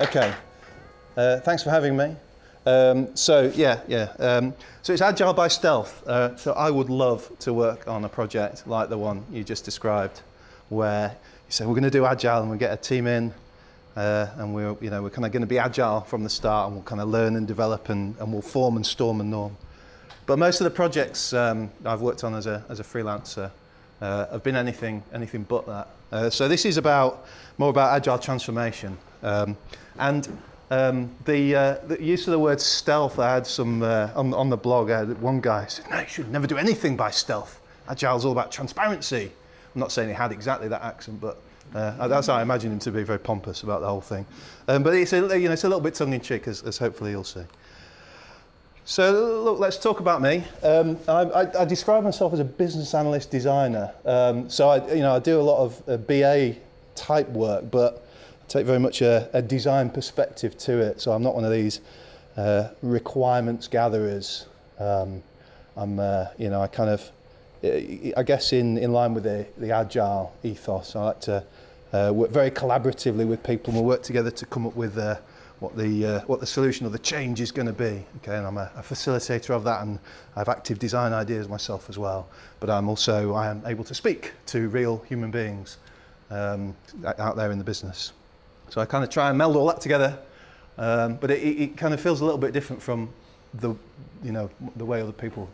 Okay. Uh, thanks for having me. Um, so yeah, yeah. Um, so it's agile by stealth. Uh, so I would love to work on a project like the one you just described, where you say we're going to do agile and we get a team in, uh, and we're you know we're kind of going to be agile from the start, and we'll kind of learn and develop, and, and we'll form and storm and norm. But most of the projects um, I've worked on as a as a freelancer uh, have been anything anything but that. Uh, so this is about more about agile transformation, um, and um, the, uh, the use of the word stealth. I had some uh, on, on the blog. I had one guy said, "No, you should never do anything by stealth. Agile's all about transparency." I'm not saying he had exactly that accent, but uh, that's how I imagine him to be very pompous about the whole thing. Um, but it's a, you know, it's a little bit tongue in cheek, as, as hopefully you'll see. So look, let's talk about me. Um, I, I, I, describe myself as a business analyst designer. Um, so I, you know, I do a lot of uh, BA type work, but take very much a, a, design perspective to it. So I'm not one of these uh, requirements gatherers. Um, I'm, uh, you know, I kind of, I guess in, in line with the, the agile ethos, I like to uh, work very collaboratively with people and we work together to come up with uh, what the uh, what the solution or the change is going to be. Okay, and I'm a, a facilitator of that, and I have active design ideas myself as well. But I'm also I am able to speak to real human beings um, out there in the business. So I kind of try and meld all that together, um, but it, it kind of feels a little bit different from the you know the way other people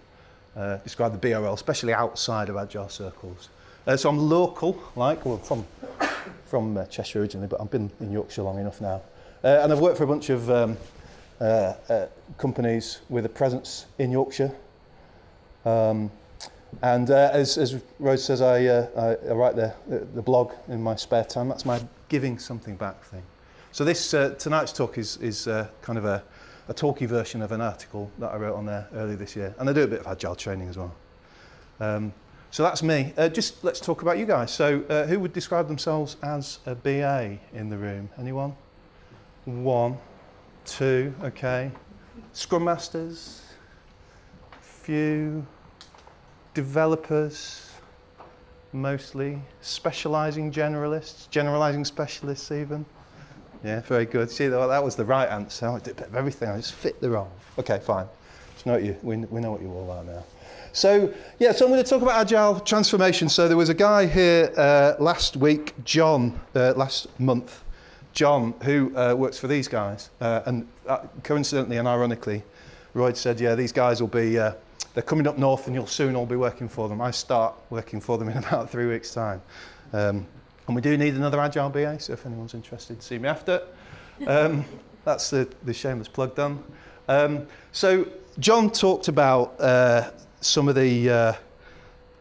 uh, describe the BRL, especially outside of agile circles. Uh, so I'm local, like well from from uh, Cheshire originally, but I've been in Yorkshire long enough now. Uh, and I've worked for a bunch of um, uh, uh, companies with a presence in Yorkshire. Um, and as, as Rose says, I, I, I write the, the blog in my spare time. That's my giving something back thing. So this uh, tonight's talk is, is uh, kind of a, a talky version of an article that I wrote on there earlier this year. And I do a bit of agile training as well. Um, so that's me. Uh, just let's talk about you guys. So uh, who would describe themselves as a BA in the room? Anyone? One, two, okay. Scrum Masters, few, developers, mostly, specializing generalists, generalizing specialists even. Yeah, very good. See, that was the right answer. I did everything. I just fit the role. Okay, fine. Just know you, we, we know what you all are now. So, yeah, so I'm going to talk about agile transformation. So there was a guy here uh, last week, John, uh, last month, John, who uh, works for these guys, uh, and uh, coincidentally and ironically, Roy said, yeah, these guys will be, uh, they're coming up north and you'll soon all be working for them. I start working for them in about three weeks' time. Um, and we do need another Agile BA, so if anyone's interested, see me after. Um, that's the, the shameless plug done. Um, so John talked about uh, some of the uh,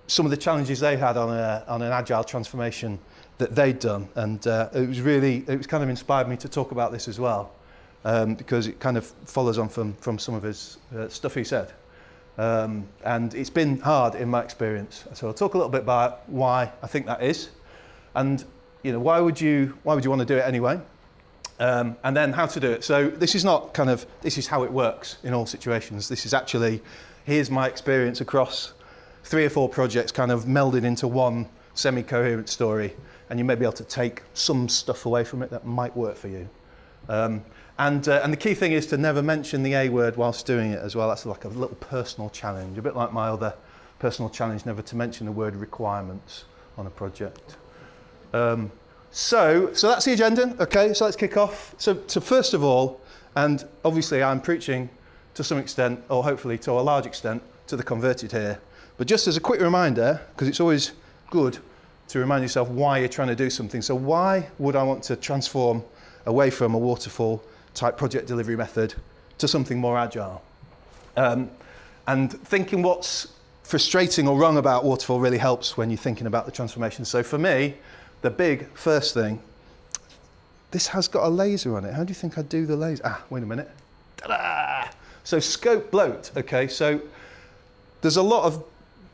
some of the challenges they had on, a, on an agile transformation that they'd done. And uh, it was really, it was kind of inspired me to talk about this as well, um, because it kind of follows on from, from some of his uh, stuff he said. Um, and it's been hard in my experience. So I'll talk a little bit about why I think that is. And you know, why would you, why would you want to do it anyway? Um, and then how to do it. So this is not kind of, this is how it works in all situations. This is actually, here's my experience across three or four projects kind of melded into one semi-coherent story. And you may be able to take some stuff away from it that might work for you. Um, and, uh, and the key thing is to never mention the A word whilst doing it as well. That's like a little personal challenge, a bit like my other personal challenge, never to mention the word requirements on a project. Um, so, so that's the agenda. Okay, so let's kick off. So, so first of all, and obviously I'm preaching to some extent, or hopefully to a large extent, to the converted here. But just as a quick reminder, because it's always good to remind yourself why you're trying to do something. So why would I want to transform away from a waterfall type project delivery method to something more agile? Um, and thinking what's frustrating or wrong about waterfall really helps when you're thinking about the transformation. So for me, the big first thing, this has got a laser on it. How do you think I'd do the laser? Ah, wait a minute. So scope bloat, okay, so there's a lot of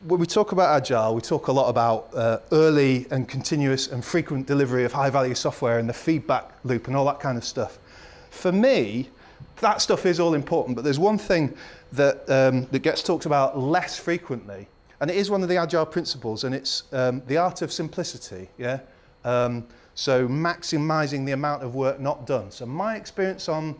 when we talk about agile, we talk a lot about uh, early and continuous and frequent delivery of high value software and the feedback loop and all that kind of stuff. For me, that stuff is all important, but there's one thing that, um, that gets talked about less frequently, and it is one of the agile principles, and it's um, the art of simplicity. Yeah. Um, So maximizing the amount of work not done. So my experience on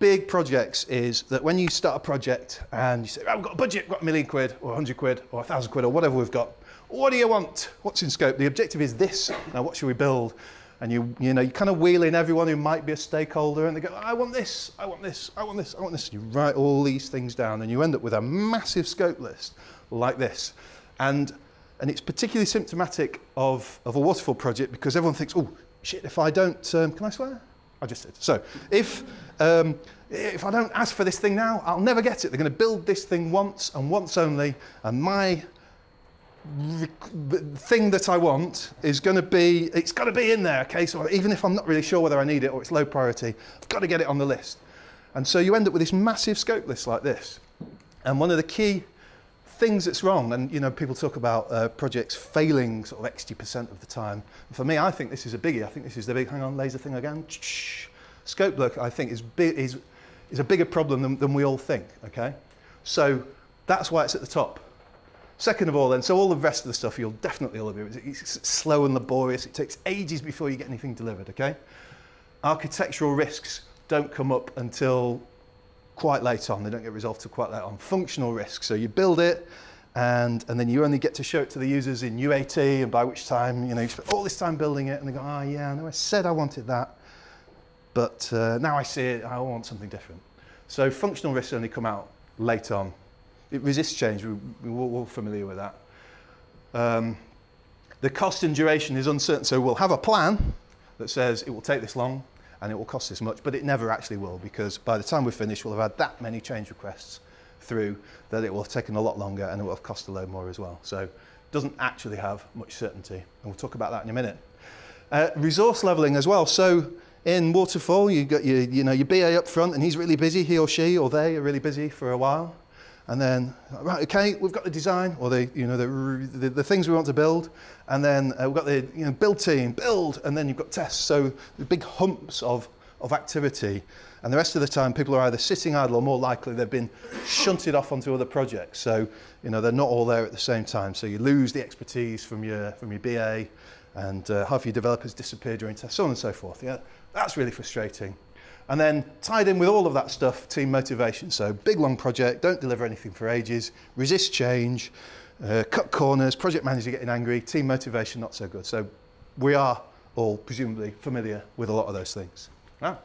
big projects is that when you start a project and you say, oh, I've got a budget, I've got a million quid or 100 quid or a thousand quid or whatever we've got, what do you want? What's in scope? The objective is this. Now, what should we build? And you, you know, you kind of wheel in everyone who might be a stakeholder and they go, I want this, I want this, I want this, I want this. And You write all these things down and you end up with a massive scope list like this. And, and it's particularly symptomatic of, of a waterfall project because everyone thinks, oh, shit, if I don't, um, can I swear? I just did. So if, um, if I don't ask for this thing now, I'll never get it. They're going to build this thing once and once only, and my thing that I want is going to be, it's got to be in there, okay? So even if I'm not really sure whether I need it or it's low priority, I've got to get it on the list. And so you end up with this massive scope list like this. And one of the key things that's wrong, and you know, people talk about uh, projects failing sort of 60% of the time. For me, I think this is a biggie. I think this is the big, hang on, laser thing again. Scope bloat, I think, is, is, is a bigger problem than, than we all think, okay? So that's why it's at the top. Second of all, then, so all the rest of the stuff you'll definitely all with. It's slow and laborious. It takes ages before you get anything delivered, okay? Architectural risks don't come up until quite late on. They don't get resolved till quite late on. Functional risks. So you build it, and, and then you only get to show it to the users in UAT, and by which time, you know, you spent all this time building it, and they go, oh, yeah, I know I said I wanted that, but uh, now I see it, I want something different. So functional risks only come out late on it resists change. We, we're all familiar with that. Um, the cost and duration is uncertain. So we'll have a plan that says it will take this long and it will cost this much, but it never actually will because by the time we're finished, we'll have had that many change requests through that it will have taken a lot longer and it will have cost a load more as well. So doesn't actually have much certainty. And we'll talk about that in a minute. Uh, resource leveling as well. So in Waterfall, you've got your, you know, your BA up front and he's really busy, he or she or they are really busy for a while and then right okay we've got the design or the you know the the, the things we want to build. And then uh, we've got the you know build team build and then you've got tests. So the big humps of of activity. And the rest of the time people are either sitting idle or more likely they've been shunted off onto other projects. So you know they're not all there at the same time. So you lose the expertise from your from your BA and uh, half your developers disappear during tests so on and so forth. Yeah that's really frustrating. And then tied in with all of that stuff, team motivation. So big long project, don't deliver anything for ages, resist change, uh, cut corners, project manager getting angry, team motivation not so good. So we are all presumably familiar with a lot of those things. Ah.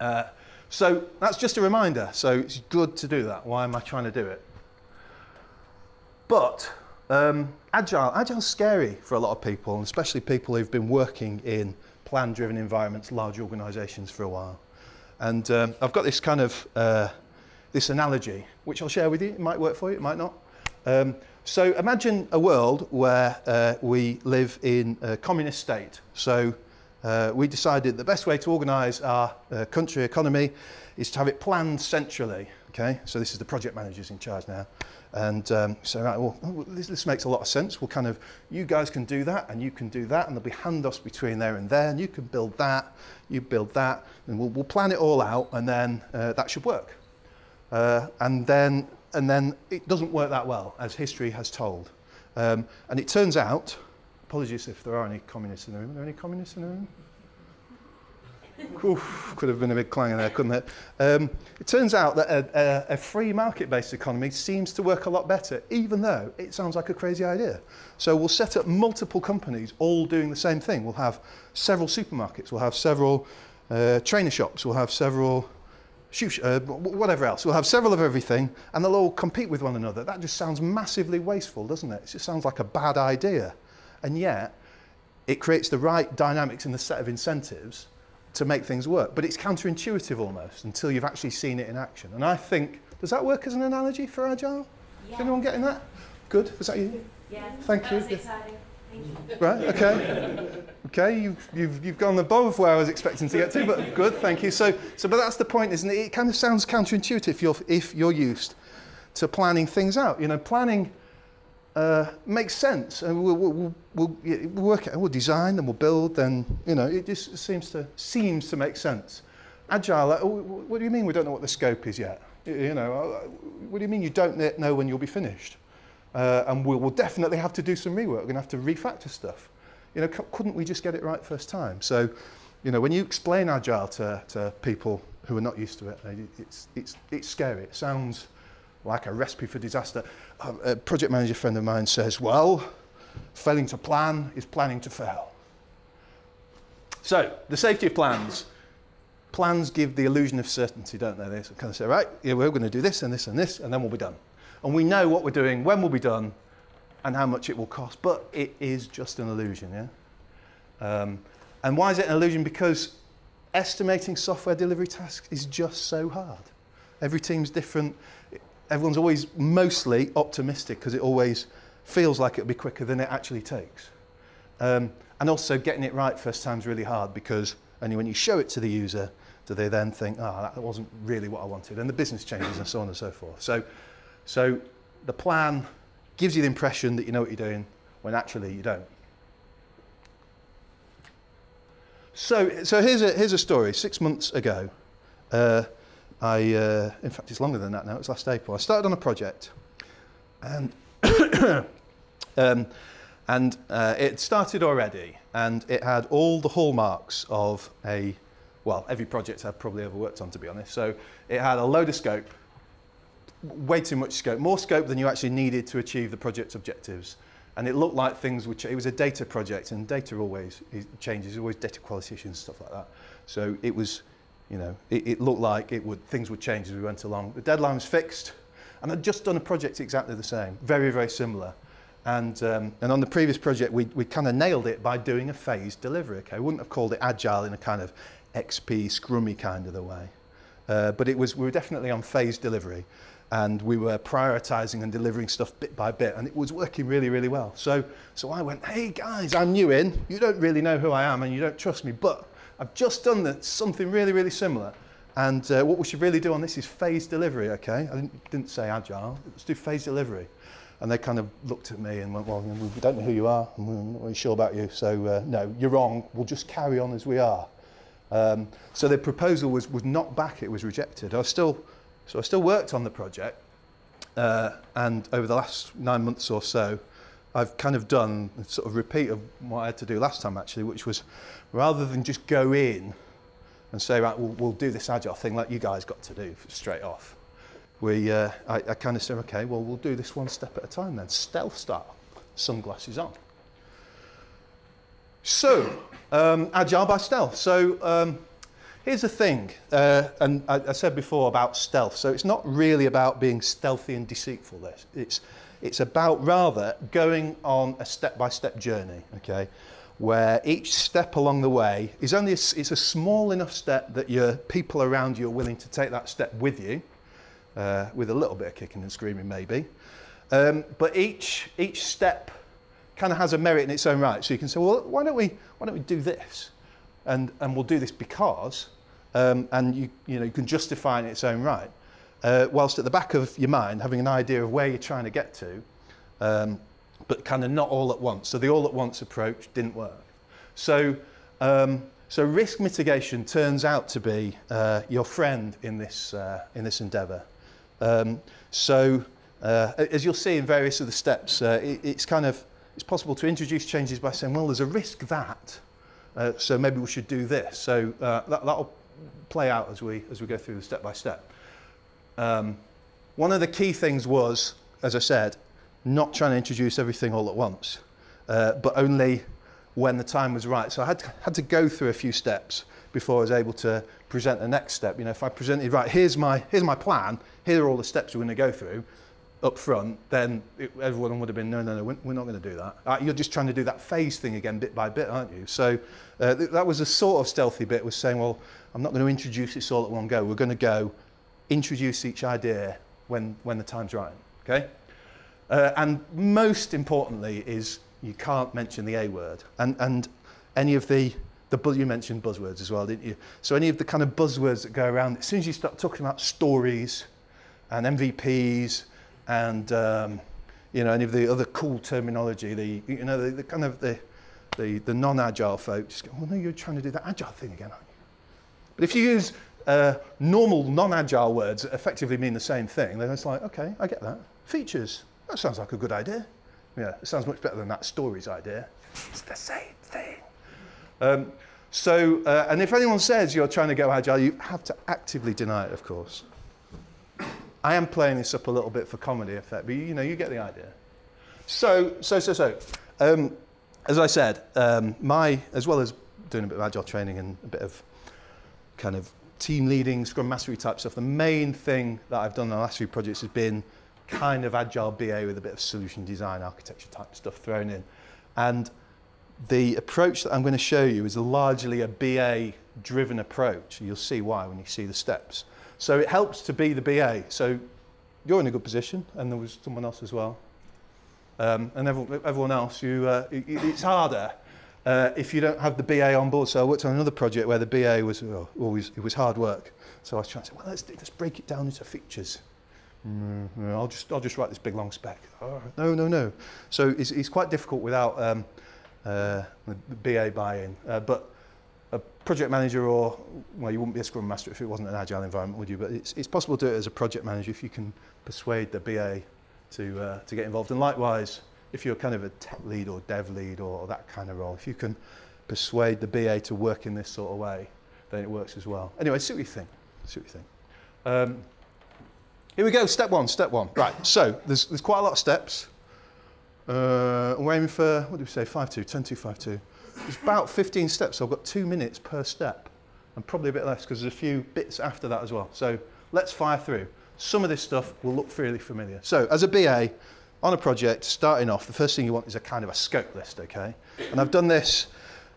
Uh, so that's just a reminder. So it's good to do that. Why am I trying to do it? But um, agile, agile's scary for a lot of people, and especially people who've been working in plan-driven environments, large organizations for a while. And um, I've got this kind of, uh, this analogy, which I'll share with you. It might work for you, it might not. Um, so imagine a world where uh, we live in a communist state. So uh, we decided the best way to organize our uh, country economy is to have it planned centrally. Okay, so this is the project managers in charge now. And um, so, right, well, this, this makes a lot of sense. We'll kind of, you guys can do that, and you can do that, and there'll be handoffs between there and there, and you can build that, you build that, and we'll, we'll plan it all out, and then uh, that should work. Uh, and then, and then it doesn't work that well, as history has told. Um, and it turns out, apologies if there are any communists in the room. Are there any communists in the room? Oof, could have been a big clanger there, couldn't it? Um, it turns out that a, a, a free market-based economy seems to work a lot better, even though it sounds like a crazy idea. So we'll set up multiple companies all doing the same thing. We'll have several supermarkets, we'll have several uh, trainer shops, we'll have several shoe uh, whatever else. We'll have several of everything, and they'll all compete with one another. That just sounds massively wasteful, doesn't it? It just sounds like a bad idea. And yet, it creates the right dynamics in the set of incentives to make things work. But it's counterintuitive almost until you've actually seen it in action. And I think, does that work as an analogy for Agile? Yeah. Is anyone getting that? Good. Was that you? Yeah. Thank that you. Was. Thank you. Right, okay. okay, you've, you've, you've gone above where I was expecting to get to, but good, thank you. So, so but that's the point, isn't it? It kind of sounds counterintuitive if you're, if you're used to planning things out. You know, planning uh, makes sense, and we'll, we'll, we'll, we'll work it, we'll design, then we'll build, then you know it just seems to seems to make sense. Agile, uh, what do you mean we don't know what the scope is yet? You know, uh, what do you mean you don't know when you'll be finished? Uh, and we'll, we'll definitely have to do some rework. We're going to have to refactor stuff. You know, couldn't we just get it right first time? So, you know, when you explain agile to, to people who are not used to it, it's, it's, it's scary. It sounds like a recipe for disaster. A project manager friend of mine says, well, failing to plan is planning to fail. So, the safety of plans. Plans give the illusion of certainty, don't they? They kind of say, right, yeah, we're going to do this and this and this, and then we'll be done. And we know what we're doing, when we'll be done, and how much it will cost. But it is just an illusion, yeah? Um, and why is it an illusion? Because estimating software delivery tasks is just so hard. Every team's different. Everyone's always mostly optimistic because it always feels like it'll be quicker than it actually takes. Um, and also getting it right first time is really hard because only when you show it to the user do they then think, oh, that wasn't really what I wanted. And the business changes and so on and so forth. So, so the plan gives you the impression that you know what you're doing when actually you don't. So, so here's, a, here's a story. Six months ago, uh, I, uh, in fact, it's longer than that now. It was last April. I started on a project, and um, and uh, it started already, and it had all the hallmarks of a well, every project I've probably ever worked on, to be honest. So it had a load of scope, way too much scope, more scope than you actually needed to achieve the project's objectives. And it looked like things change. It was a data project, and data always changes, always data quality issues and stuff like that. So it was, you know, it, it looked like it would, things would change as we went along. The deadline was fixed, and I'd just done a project exactly the same, very, very similar. And, um, and on the previous project, we, we kind of nailed it by doing a phased delivery. Okay, I wouldn't have called it agile in a kind of XP, scrummy kind of the way. Uh, but it was, we were definitely on phased delivery and we were prioritizing and delivering stuff bit by bit and it was working really really well so so i went hey guys i'm new in you don't really know who i am and you don't trust me but i've just done the, something really really similar. And uh, what we should really do on this is phase delivery okay? I didn't, didn't say agile. Let's do phase delivery. And they kind of looked at me and went well we don't know who you are. And we're not really sure about you. So uh, no you're wrong. We'll just carry on as we are. Um, so the proposal was, was knocked back. It was rejected. I was still so I still worked on the project, uh, and over the last nine months or so, I've kind of done a sort of repeat of what I had to do last time actually, which was rather than just go in and say, right, we'll, we'll do this agile thing like you guys got to do straight off. We, uh, I, I kind of said, okay, well, we'll do this one step at a time then, stealth style, sunglasses on. So, um, agile by stealth. So, um, Here's the thing, uh, and I, I said before about stealth. So it's not really about being stealthy and deceitful. This it's it's about rather going on a step-by-step journey. Okay, where each step along the way is only a, it's a small enough step that your people around you are willing to take that step with you, uh, with a little bit of kicking and screaming maybe. Um, but each each step kind of has a merit in its own right. So you can say, well, why don't we why don't we do this? and, and we'll do this because, um, and you, you, know, you can justify in its own right. Uh, whilst at the back of your mind, having an idea of where you're trying to get to, um, but kind of not all at once. So the all at once approach didn't work. So, um, so risk mitigation turns out to be uh, your friend in this, uh, in this endeavour. Um, so uh, as you'll see in various of the steps, uh, it, it's kind of, it's possible to introduce changes by saying, well, there's a risk that, uh, so maybe we should do this. So that, that'll play out as we, as we go through the step by step. Um, one of the key things was, as I said, not trying to introduce everything all at once, uh, but only when the time was right. So I had had to go through a few steps before I was able to present the next step. You know, if I presented, right, here's my, here's my plan, here are all the steps we're going to go through, up front, then it, everyone would have been, no, no, no, we're not going to do that. Uh, you're just trying to do that phase thing again, bit by bit, aren't you? So uh, th that was a sort of stealthy bit, was saying, well, I'm not going to introduce this all at one go. We're going to go introduce each idea when, when the time's right, okay? Uh, and most importantly is you can't mention the A word. And, and any of the, the you mentioned buzzwords as well, didn't you? So any of the kind of buzzwords that go around, as soon as you start talking about stories and MVPs and um, you know any of the other cool terminology, the you know the, the kind of the the, the non-agile folks go, well, no, you're trying to do that agile thing again, aren't you? But if you use uh, normal non-agile words effectively mean the same thing, then it's like, okay, I get that. Features, that sounds like a good idea. Yeah, it sounds much better than that stories idea. It's the same thing. Um, so, uh, and if anyone says you're trying to go agile, you have to actively deny it, of course. I am playing this up a little bit for comedy effect, but you know, you get the idea. So, so, so, so. Um, as I said, um, my, as well as doing a bit of agile training and a bit of kind of team leading, scrum mastery type stuff, the main thing that I've done in the last few projects has been kind of agile BA with a bit of solution design, architecture type stuff thrown in. And the approach that I'm going to show you is largely a BA driven approach. You'll see why when you see the steps. So it helps to be the BA. So you're in a good position, and there was someone else as well. Um, and everyone, everyone else, you, uh, it, it's harder uh, if you don't have the BA on board. So I worked on another project where the BA was oh, always, it was hard work. So I was trying to say, well, let's, let's break it down into features. Mm, no, I'll just I'll just write this big long spec. Oh, no, no, no. So it's, it's quite difficult without um, uh, the BA buy-in. Uh, but a project manager or well, you wouldn't be a scrum master if it wasn't an agile environment, would you? But it's it's possible to do it as a project manager if you can persuade the BA to uh, to get involved. And likewise, if you're kind of a tech lead or dev lead or, that kind of role, if you can persuade the BA to work in this sort of way, then it works as well. Anyway, see what you think. See what you think. Um, here we go, step one, step one. Right, so there's, there's quite a lot of steps. Uh, we're aiming for, what do we say, 5-2, 10 2, 5 2. There's about 15 steps, so I've got two minutes per step, and probably a bit less because there's a few bits after that as well. So let's fire through. Some of this stuff will look fairly familiar. So as a BA, on a project, starting off, the first thing you want is a kind of a scope list, okay? And I've done this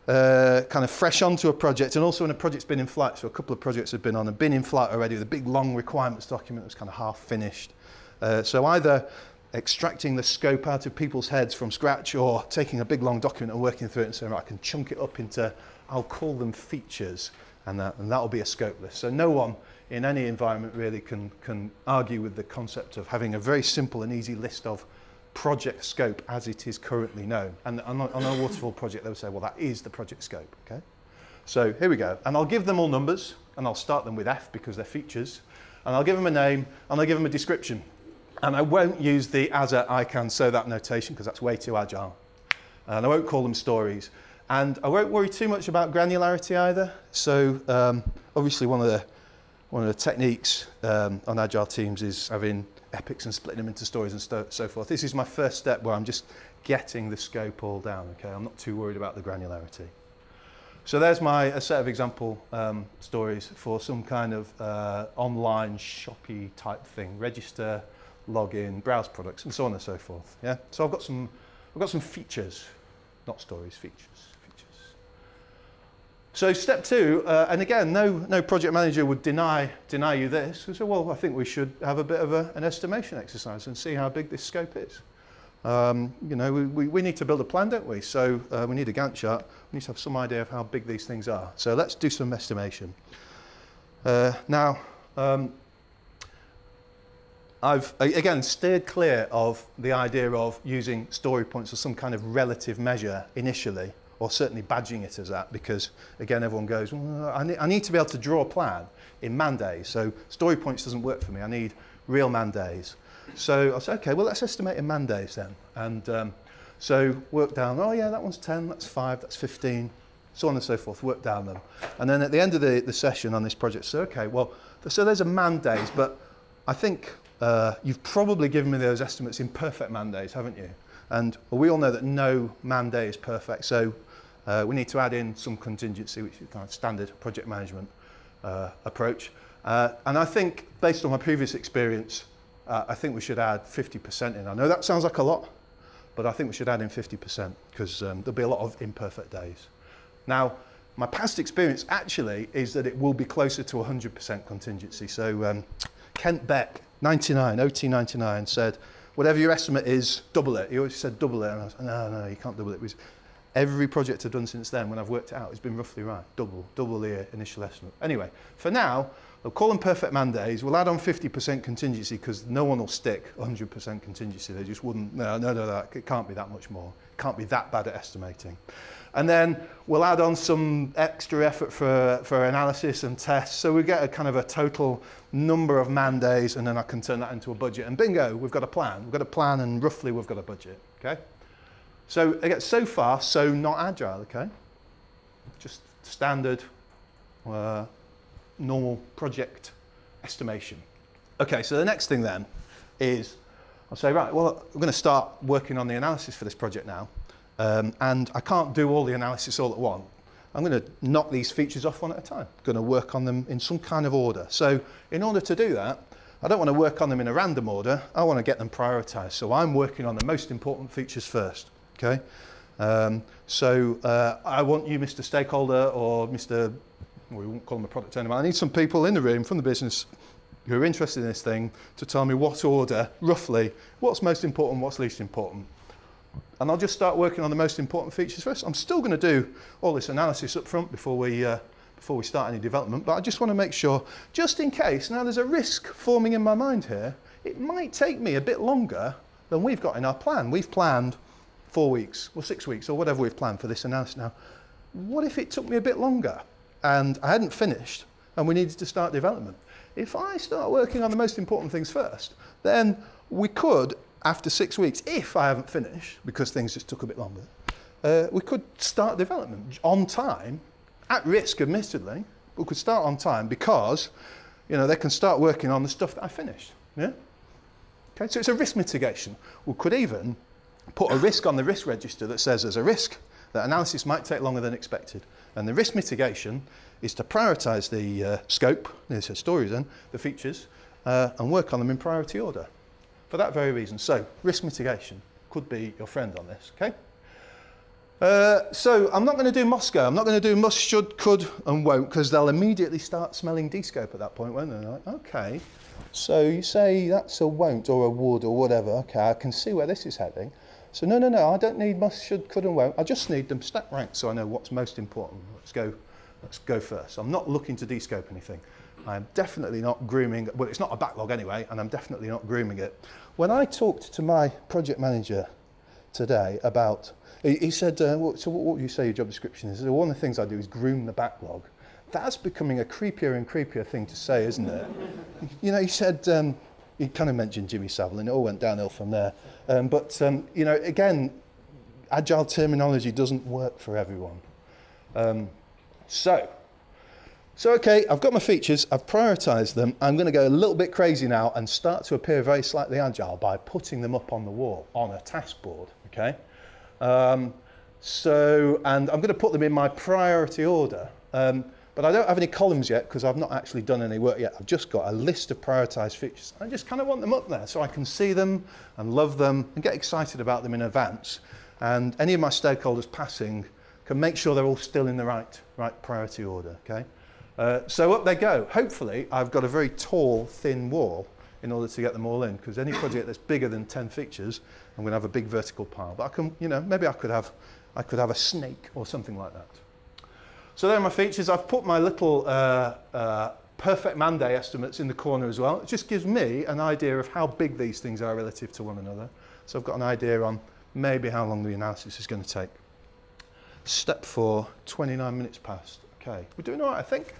uh, kind of fresh onto a project and also when a project's been in flight. So a couple of projects have been on and been in flight already with a big long requirements document that's kind of half finished. Uh, so either extracting the scope out of people's heads from scratch or taking a big long document and working through it and saying, right, I can chunk it up into, I'll call them features and, that, and that'll be a scope list. So no one in any environment really can, can argue with the concept of having a very simple and easy list of project scope as it is currently known. And on a, waterfall project, they would say, well, that is the project scope, okay? So here we go. And I'll give them all numbers, and I'll start them with F because they're features. And I'll give them a name, and I'll give them a description. And I won't use the as a I can so that notation because that's way too agile. And I won't call them stories. And I won't worry too much about granularity either. So um, obviously one of the one of the techniques um, on agile teams is having epics and splitting them into stories and so forth. This is my first step where I'm just getting the scope all down, okay? I'm not too worried about the granularity. So there's my a set of example um, stories for some kind of uh, online shoppy type thing. Register, log in, browse products, and so on and so forth. Yeah. So I've got some, I've got some features, not stories, features. So step two, uh, and again, no, no project manager would deny, deny you this. So, well, I think we should have a bit of a, an estimation exercise and see how big this scope is. Um, you know, we, we, we need to build a plan, don't we? So uh, we need a Gantt chart. We need to have some idea of how big these things are. So let's do some estimation. Uh, now, um, I've, again, steered clear of the idea of using story points as some kind of relative measure initially or certainly badging it as that because again everyone goes well, I, need, I need to be able to draw a plan in man days. So story points doesn't work for me. I need real man days. So I said okay well let's estimate in man days then. And um, so work down oh yeah that one's 10 that's 5 that's 15 so on and so forth work down them. And then at the end of the, the session on this project so okay well so there's a man days but I think uh, you've probably given me those estimates in perfect man days haven't you? And we all know that no man day is perfect so uh, we need to add in some contingency, which is kind of standard project management uh, approach. Uh, and I think, based on my previous experience, uh, I think we should add 50% in. I know that sounds like a lot, but I think we should add in 50% because um, there'll be a lot of imperfect days. Now, my past experience actually is that it will be closer to 100% contingency. So um, Kent Beck, 99, OT 99, said, whatever your estimate is, double it. He always said double it. And I was like, no, no, you can't double it. it was, every project I've done since then, when I've worked it out, has been roughly right. Double, double the uh, initial estimate. Anyway, for now, we'll call them perfect man days. We'll add on 50% contingency because no one will stick 100% contingency. They just wouldn't, no, no, no, no, it can't be that much more. It can't be that bad at estimating. And then we'll add on some extra effort for, for analysis and tests. So we get a kind of a total number of man days and then I can turn that into a budget. And bingo, we've got a plan. We've got a plan and roughly we've got a budget, okay? So again, so far, so not agile, okay? Just standard, uh, normal project estimation. Okay, so the next thing then is I'll say, right, well, we're going to start working on the analysis for this project now. Um, and I can't do all the analysis all at once. I'm going to knock these features off one at a time. I'm going to work on them in some kind of order. So in order to do that, I don't want to work on them in a random order. I want to get them prioritized. So I'm working on the most important features first. Okay. Um, so uh, I want you, Mr. Stakeholder, or Mr. we won't call them a product owner. I need some people in the room from the business who are interested in this thing to tell me what order, roughly, what's most important, what's least important. And I'll just start working on the most important features first. I'm still going to do all this analysis up front before we, uh, before we start any development, but I just want to make sure, just in case, now there's a risk forming in my mind here, it might take me a bit longer than we've got in our plan. We've planned four weeks or six weeks or whatever we've planned for this analysis now. What if it took me a bit longer and I hadn't finished and we needed to start development? If I start working on the most important things first, then we could after six weeks, if I haven't finished, because things just took a bit longer, uh, we could start development on time, at risk, admittedly, we could start on time because, you know, they can start working on the stuff that I finished. Yeah? Okay, so it's a risk mitigation. We could even put a risk on the risk register that says there's a risk that analysis might take longer than expected. And the risk mitigation is to prioritize the uh, scope, there's stories then, the features, uh, and work on them in priority order for that very reason. So risk mitigation could be your friend on this, okay? Uh, so I'm not going to do MoSCoW. I'm not going to do must, should, could, and won't because they'll immediately start smelling descope at that point, won't they? Like, okay, so you say that's a won't or a would or whatever. Okay, I can see where this is heading. So no, no, no, I don't need must, should, could, and won't. I just need them stack ranked so I know what's most important. Let's go, let's go first. I'm not looking to descope anything. I'm definitely not grooming, well, it's not a backlog anyway, and I'm definitely not grooming it. When I talked to my project manager today about, he, said, uh, what, so what would you say your job description is? one of the things I do is groom the backlog. That's becoming a creepier and creepier thing to say, isn't it? you know, he said, um, he kind of mentioned Jimmy Savile, and it all went downhill from there. Um, but, um, you know, again, agile terminology doesn't work for everyone. Um, so, so, okay, I've got my features, I've prioritized them. I'm going to go a little bit crazy now and start to appear very slightly agile by putting them up on the wall on a task board, okay? Um, so, and I'm going to put them in my priority order. Um, but I don't have any columns yet because I've not actually done any work yet. I've just got a list of prioritized features. I just kind of want them up there so I can see them and love them and get excited about them in advance. And any of my stakeholders passing can make sure they're all still in the right, right priority order, okay? Uh, so up they go. Hopefully, I've got a very tall, thin wall in order to get them all in, because any project that's bigger than 10 features, I'm going to have a big vertical pile. But I can, you know, maybe I could have, I could have a snake or something like that. So there are my features. I've put my little uh, uh, perfect man day estimates in the corner as well. It just gives me an idea of how big these things are relative to one another. So I've got an idea on maybe how long the analysis is going to take. Step four, 29 minutes past. Okay, we're doing all right, I think.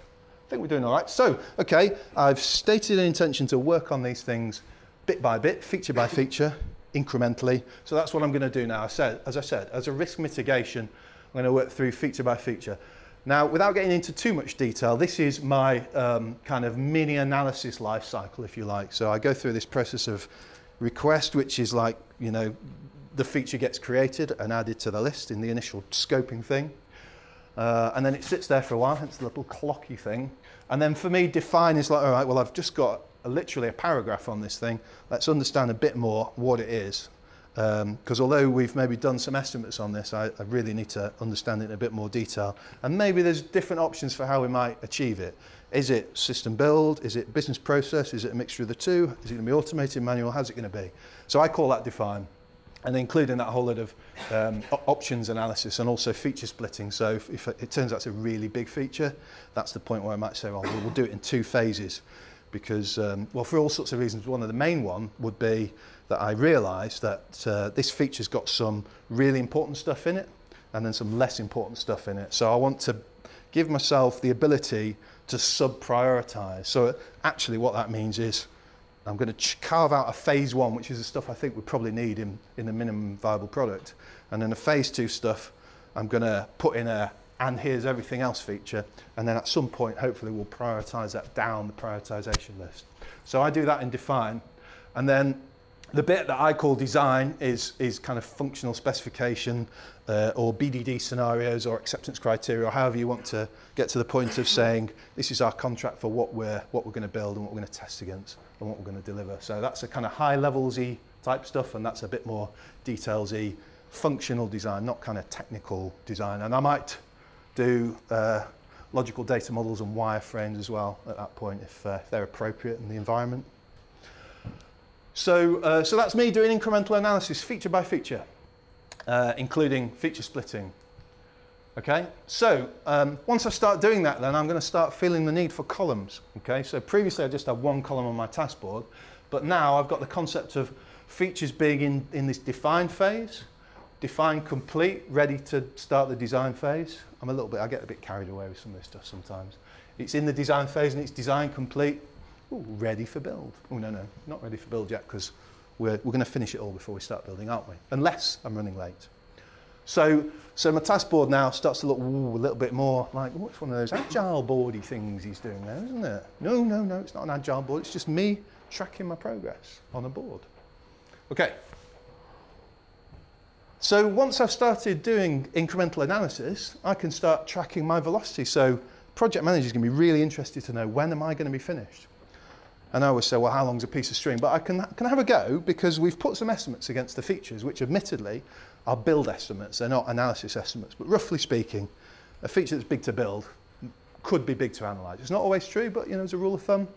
I think we're doing all right. So, okay, I've stated an intention to work on these things bit by bit, feature by feature, incrementally. So that's what I'm going to do now. I said, as I said, as a risk mitigation, I'm going to work through feature by feature. Now, without getting into too much detail, this is my um, kind of mini analysis life cycle, if you like. So I go through this process of request, which is like, you know, the feature gets created and added to the list in the initial scoping thing. Uh, and then it sits there for a while, hence the little clocky thing. And then for me, define is like, all right, well, I've just got a, literally a paragraph on this thing. Let's understand a bit more what it is. Because um, although we've maybe done some estimates on this, I, I really need to understand it in a bit more detail. And maybe there's different options for how we might achieve it. Is it system build? Is it business process? Is it a mixture of the two? Is it going to be automated, manual? How's it going to be? So I call that define. And including that whole lot of um, options analysis and also feature splitting. So if, if it turns out it's a really big feature, that's the point where I might say, well, we'll do it in two phases because, um, well, for all sorts of reasons, one of the main one would be that I realised that uh, this feature's got some really important stuff in it and then some less important stuff in it. So I want to give myself the ability to sub-prioritise. So actually what that means is I'm going to carve out a phase one, which is the stuff I think we probably need in, in the minimum viable product. And then a phase two stuff, I'm going to put in a and here's everything else feature. And then at some point, hopefully we'll prioritize that down the prioritization list. So I do that in define. And then the bit that I call design is, is kind of functional specification uh, or BDD scenarios or acceptance criteria or however you want to get to the point of saying this is our contract for what we're, what we're going to build and what we're going to test against and what we're going to deliver. So that's a kind of high levelsy type stuff and that's a bit more detailsy functional design, not kind of technical design. And I might do uh, logical data models and wireframes as well at that point if, uh, if they're appropriate in the environment. So, uh, so that's me doing incremental analysis feature by feature, uh, including feature splitting, Okay, so um, once I start doing that, then I'm going to start feeling the need for columns. Okay, so previously I just had one column on my task board, but now I've got the concept of features being in, in this define phase, define complete, ready to start the design phase. I'm a little bit, I get a bit carried away with some of this stuff sometimes. It's in the design phase and it's design complete, Ooh, ready for build. Oh, no, no, not ready for build yet because we're, we're going to finish it all before we start building, aren't we? Unless I'm running late. So, so my task board now starts to look ooh, a little bit more like, what's one of those agile boardy things he's doing there, isn't it? No, no, no, it's not an agile board. It's just me tracking my progress on a board. Okay. So once I've started doing incremental analysis, I can start tracking my velocity. So project manager is going to be really interested to know when am I going to be finished? And I always say, well, how long's a piece of string? But I can, can have a go because we've put some estimates against the features, which admittedly are build estimates. They're not analysis estimates. But roughly speaking, a feature that's big to build could be big to analyze. It's not always true, but you know, as a rule of thumb,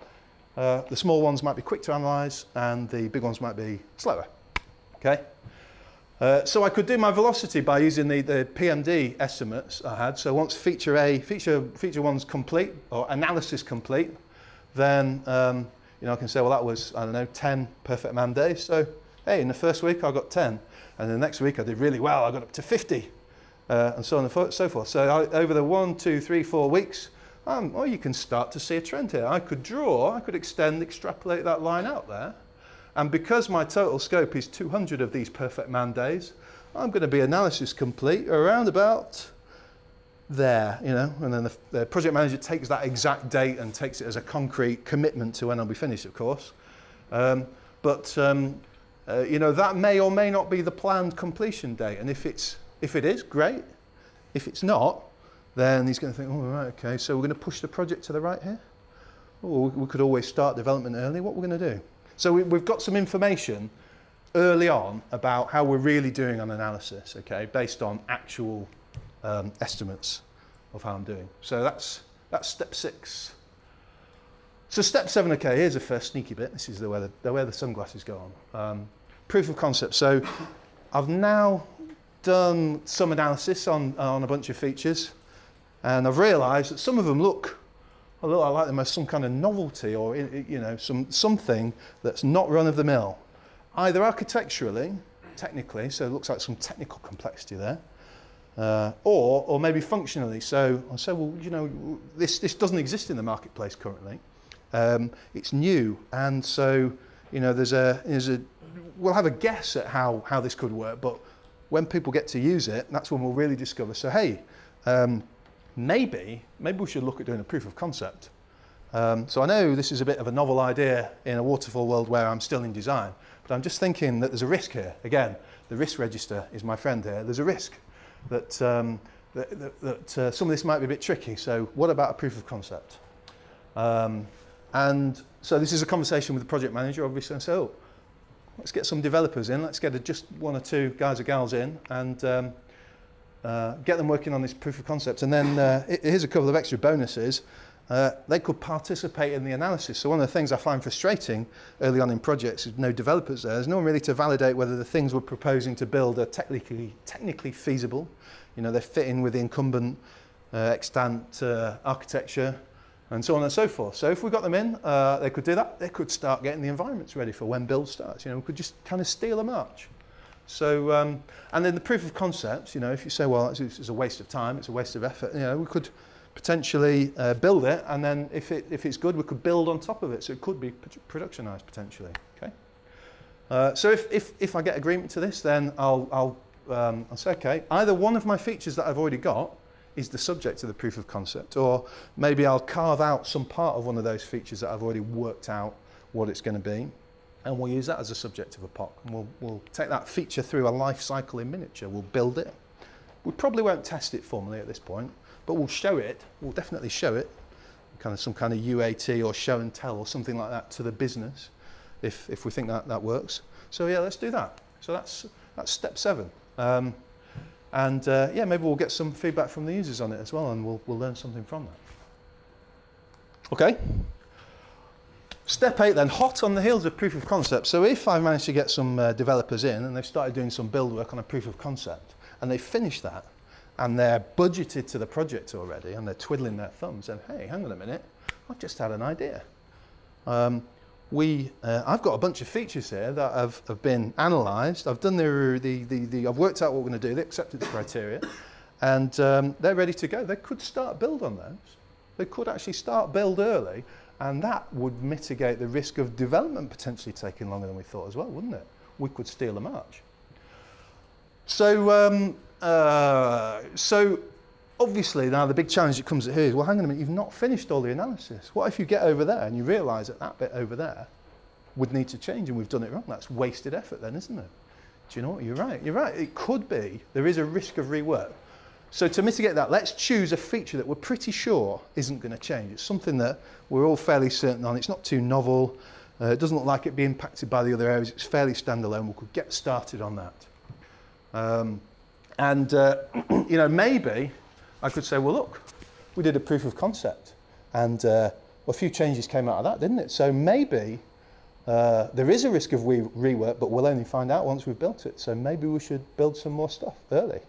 uh, the small ones might be quick to analyze and the big ones might be slower. Okay? Uh, so I could do my velocity by using the, the PMD estimates I had. So once feature A, feature, feature one's complete, or analysis complete, then um, you know, I can say, well, that was, I don't know, 10 perfect man days. So, hey, in the first week I got 10. And the next week I did really well. I got up to 50 uh, and so on and so forth. So I, over the one, two, three, four weeks, um, well, you can start to see a trend here. I could draw, I could extend, extrapolate that line out there. And because my total scope is 200 of these perfect man days, I'm going to be analysis complete around about there, you know, and then the, the, project manager takes that exact date and takes it as a concrete commitment to when I'll be finished, of course. Um, but, um, uh, you know, that may or may not be the planned completion date. And if, it's, if it is, great. If it's not, then he's going to think, oh, right, okay, so we're going to push the project to the right here? Or we could always start development early. What we're going to do? So we, we've got some information early on about how we're really doing on analysis, okay, based on actual um, estimates of how I'm doing. So that's, that's step six. So step seven, okay, here's the first sneaky bit. This is the way the, way the sunglasses go on. Um, proof of concept. So I've now done some analysis on, on a bunch of features, and I've realized that some of them look a little I like them as some kind of novelty or you know some something that's not run of the mill, either architecturally, technically, so it looks like some technical complexity there, uh, or or maybe functionally. So I say, well, you know, this this doesn't exist in the marketplace currently. Um, it's new, and so you know, there's a there's a we'll have a guess at how how this could work, but when people get to use it, that's when we'll really discover. So hey. Um, maybe, maybe we should look at doing a proof of concept. Um, so I know this is a bit of a novel idea in a waterfall world where I'm still in design, but I'm just thinking that there's a risk here. Again, the risk register is my friend here. There's a risk that, um, that, that, that uh, some of this might be a bit tricky. So what about a proof of concept? Um, and so this is a conversation with the project manager, obviously, and so let's get some developers in. Let's get just one or two guys or gals in and um, uh, get them working on this proof of concept. And then uh, here's a couple of extra bonuses. uh, they could participate in the analysis. So one of the things I find frustrating early on in projects is no developers there. there is no one really to validate whether the things we're proposing to build are technically, technically feasible. You know, they fit in with the incumbent uh, extant uh, architecture and so on and so forth. So if we got them in, uh, they could do that. They could start getting the environments ready for when build starts. You know, we could just kind of steal a march. So, um, and then the proof of concepts, you know, if you say, well, it's, it's a waste of time, it's a waste of effort, you know, we could potentially uh, build it, and then if, it, if it's good, we could build on top of it. So it could be productionized potentially. Okay. Uh, so if, if, if I get agreement to this, then I'll, I'll, um, I'll say, okay, either one of my features that I've already got is the subject of the proof of concept. Or maybe I'll carve out some part of one of those features that I've already worked out what it's going to be. And we'll use that as a subject of a POC. And we'll, we'll take that feature through a life cycle in miniature. We'll build it. We probably won't test it formally at this point, but we'll show it. We'll definitely show it. Kind of some kind of UAT or show and tell or something like that to the business if, if we think that, that works. So yeah, let's do that. So that's, that's step seven. Um, and uh, yeah, maybe we'll get some feedback from the users on it as well and we'll, we'll learn something from that. Okay? Step eight then, hot on the heels of proof of concept. So if I manage to get some uh, developers in and they've started doing some build work on a proof of concept and they finish that, and they're budgeted to the project already and they're twiddling their thumbs and hey, hang on a minute, I've just had an idea. Um, we, uh, I've got a bunch of features here that have, have been analysed. I've done the, the, the, the, I've worked out what we're going to do, They accepted the criteria, and um, they're ready to go. They could start build on those. They could actually start build early, and that would mitigate the risk of development potentially taking longer than we thought as well, wouldn't it? We could steal a march. So um, uh, so obviously now the big challenge that comes at here is, well, hang on a minute, you've not finished all the analysis. What if you get over there and you realise that that bit over there would need to change and we've done it wrong? That's wasted effort then, isn't it? Do you know what? You're right. You're right. It could be. There is a risk of rework. So to mitigate that, let's choose a feature that we're pretty sure isn't going to change. It's something that we're all fairly certain on. It's not too novel. Uh, it doesn't look like it'd be impacted by the other areas. It's fairly standalone. We could get started on that. Um, and, uh, you know, maybe I could say, well, look, we did a proof of concept and uh, a few changes came out of that, didn't it? So maybe uh, there is a risk of re rework, but we'll only find out once we've built it. So maybe we should build some more stuff early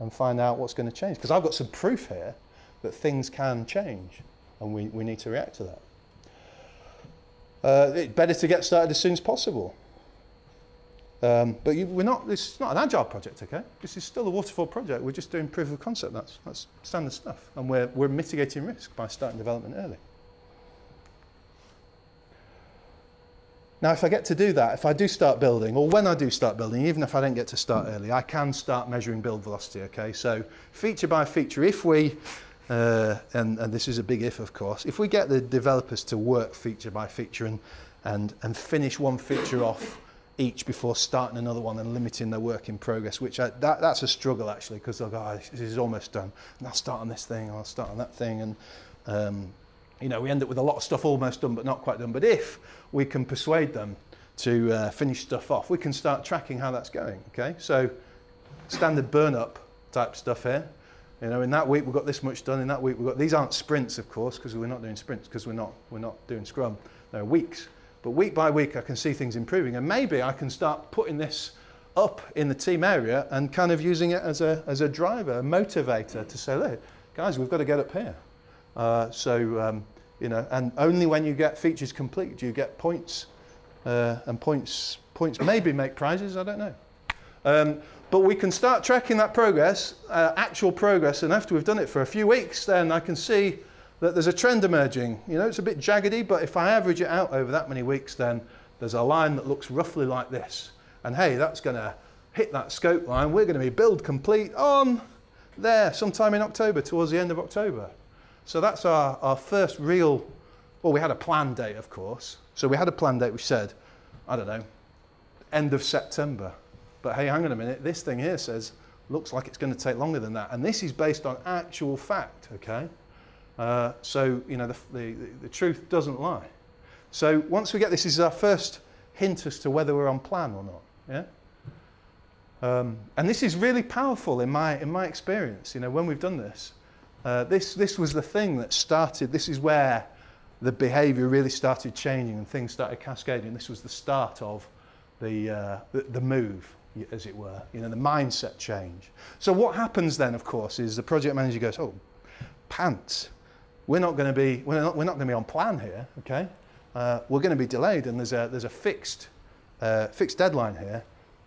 and find out what's going to change. Because I've got some proof here that things can change and we, we need to react to that. Uh, it's better to get started as soon as possible. Um, but you, we're not, this is not an agile project, okay? This is still a waterfall project. We're just doing proof of concept. That's, that's standard stuff. And we're, we're mitigating risk by starting development early. Now, if I get to do that, if I do start building, or when I do start building, even if I don't get to start early, I can start measuring build velocity, okay? So feature by feature, if we, uh, and, and this is a big if, of course, if we get the developers to work feature by feature and, and, and finish one feature off each before starting another one and limiting their work in progress, which I, that, that's a struggle actually, because they'll go, oh, this is almost done, and I'll start on this thing, I'll start on that thing, and um, you know, we end up with a lot of stuff almost done but not quite done. But if we can persuade them to uh, finish stuff off, we can start tracking how that's going. Okay, so standard burn up type stuff here. You know, in that week we've got this much done. In that week we've got these aren't sprints, of course, because we're not doing sprints because we're not we're not doing Scrum. They're weeks. But week by week, I can see things improving. And maybe I can start putting this up in the team area and kind of using it as a, as a driver, a motivator to say, look, guys, we've got to get up here. Uh, so, um, you know, and only when you get features complete do you get points. Uh, and points, points maybe make prizes, I don't know. Um, but we can start tracking that progress, uh, actual progress, and after we've done it for a few weeks, then I can see that there's a trend emerging. You know, it's a bit jaggedy, but if I average it out over that many weeks, then there's a line that looks roughly like this. And hey, that's going to hit that scope line. We're going to be build complete on there sometime in October, towards the end of October. So that's our, our first real, well, we had a plan date, of course. So we had a plan date which said, I don't know, end of September. But hey, hang on a minute, this thing here says, looks like it's going to take longer than that. And this is based on actual fact, okay? Uh, so, you know, the, the, the truth doesn't lie. So once we get this, this is our first hint as to whether we're on plan or not. Yeah? Um, and this is really powerful in my, in my experience. You know, when we've done this, Uh, this, this was the thing that started, this is where the behavior really started changing and things started cascading. This was the start of the, uh, the, the move, as it were, you know, the mindset change. So what happens then, of course, is the project manager goes, oh, pants. We're not going to be, we're not, we're not going to be on plan here, okay? Uh, we're going to be delayed and there's a, there's a fixed, uh, fixed deadline here.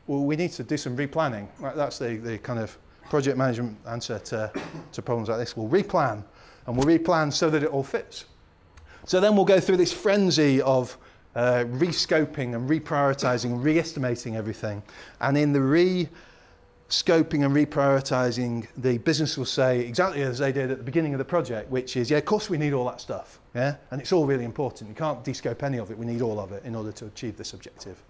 Well, we need to do some replanning. Right, that's the, the kind of project management answer to, to problems like this. We'll replan and we'll replan so that it all fits. So then we'll go through this frenzy of uh, rescoping and reprioritizing, re-estimating everything. And in the re-scoping and reprioritizing, the business will say exactly as they did at the beginning of the project, which is, yeah, of course we need all that stuff. Yeah? And it's all really important. You can't descope any of it. We need all of it in order to achieve this objective,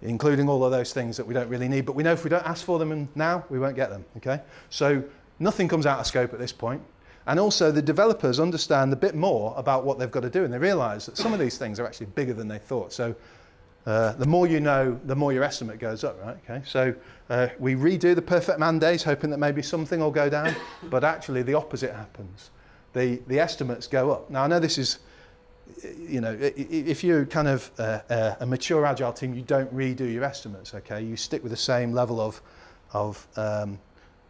including all of those things that we don't really need. But we know if we don't ask for them now, we won't get them. Okay? So nothing comes out of scope at this point. And also the developers understand a bit more about what they've got to do and they realize that some of these things are actually bigger than they thought. So uh, the more you know, the more your estimate goes up, right? Okay, so uh, we redo the perfect man days, hoping that maybe something will go down, but actually the opposite happens. The, the estimates go up. Now I know this is, you know, if you're kind of uh, uh, a mature agile team, you don't redo your estimates, okay? You stick with the same level of, of um,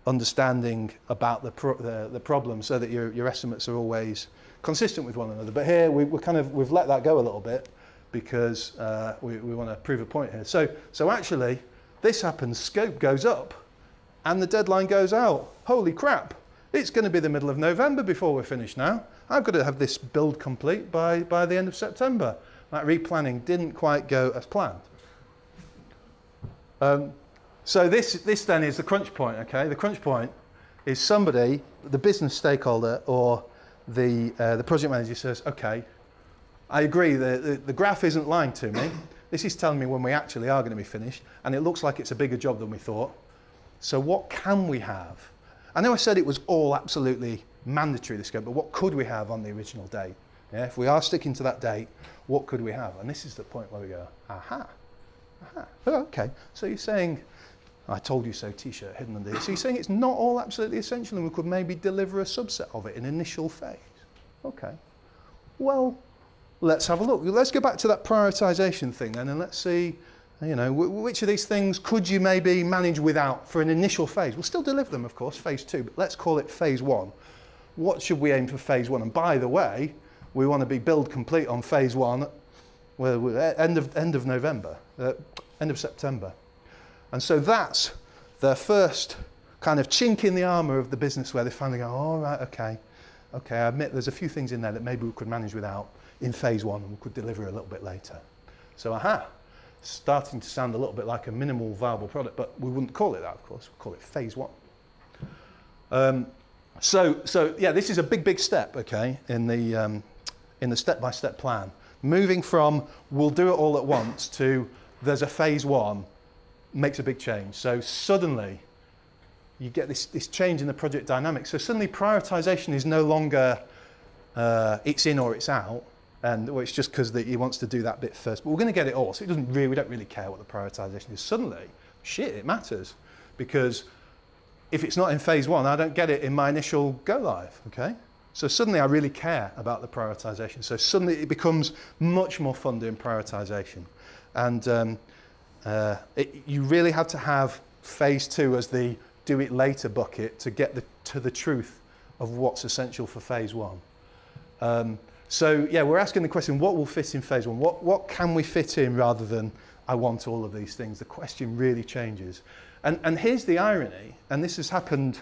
understanding about the, pro the, the problem so that your, your estimates are always consistent with one another. But here we, we're kind of, we've let that go a little bit because uh, we, we want to prove a point here. So, so actually, this happens, scope goes up and the deadline goes out. Holy crap, it's going to be the middle of November before we're finished now. I've got to have this build complete by, by the end of September. That replanning didn't quite go as planned. Um, so this, this then is the crunch point, okay? The crunch point is somebody, the business stakeholder or the, uh, the project manager says, okay, I agree, the, the, the graph isn't lying to me. This is telling me when we actually are going to be finished, and it looks like it's a bigger job than we thought. So what can we have? I know I said it was all absolutely mandatory, this scope, but what could we have on the original date? Yeah, if we are sticking to that date, what could we have? And this is the point where we go, aha, aha. Oh, okay, so you're saying I told you so t-shirt hidden under here. So you're saying it's not all absolutely essential and we could maybe deliver a subset of it in initial phase. Okay. Well, let's have a look. Let's go back to that prioritization thing then and let's see, you know, which of these things could you maybe manage without for an initial phase? We'll still deliver them, of course, phase two, but let's call it phase one. What should we aim for phase one? And by the way, we want to be build complete on phase one, well, end of, end of November, uh, end of September. And so that's their first kind of chink in the armour of the business where they finally go, all right, okay, okay, I admit there's a few things in there that maybe we could manage without in phase one and we could deliver a little bit later. So, aha, starting to sound a little bit like a minimal viable product, but we wouldn't call it that, of course, we call it phase one. Um, so, so, yeah, this is a big, big step, okay, in the, um, in the step-by-step -step plan. Moving from we'll do it all at once to there's a phase one makes a big change. So suddenly, you get this, this change in the project dynamics. So suddenly prioritization is no longer uh, it's in or it's out, and well, it's just because he wants to do that bit first. But we're going to get it all, so it doesn't really, we don't really care what the prioritization is. Suddenly, shit, it matters because if it's not in phase one, I don't get it in my initial go live. Okay, so suddenly I really care about the prioritization. So suddenly it becomes much more fun doing prioritization, and um, uh, it, you really have to have phase two as the do it later bucket to get the, to the truth of what's essential for phase one. Um, so yeah, we're asking the question, what will fit in phase one? What, what can we fit in rather than I want all of these things? The question really changes. And, and here's the irony, and this has happened